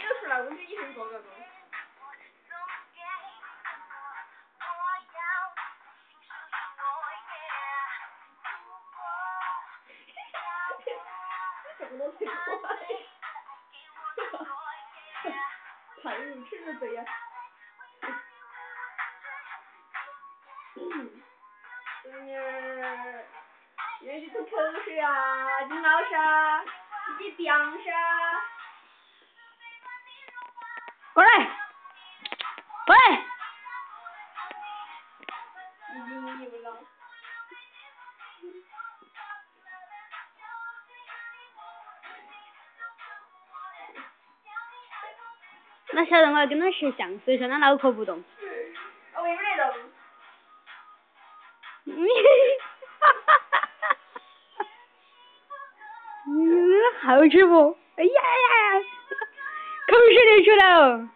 没有出来，我就一声做个钟。这么多腿快，太入吃了对呀。嗯，女儿，愿意吐口水啊，你闹啥？你别啥？你又了。那晓得我要跟他学相，所以说他脑壳不动。我以为那动。你哈哈哈哈哈！嗯，好吃不？哎呀呀！口水流出来了。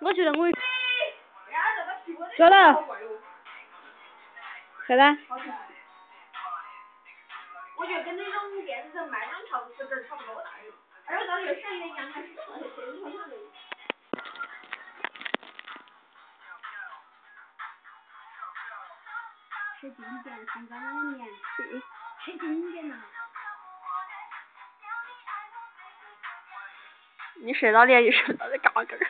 我觉得我。坐了。啥子？我觉得跟那种电视上卖那种陶瓷点儿差不多大哟，而且长得又像一个羊还是什么，这是好像的。吃经典，看刚刚的脸，吃吃经典呐。你睡到脸就睡到这嘎根。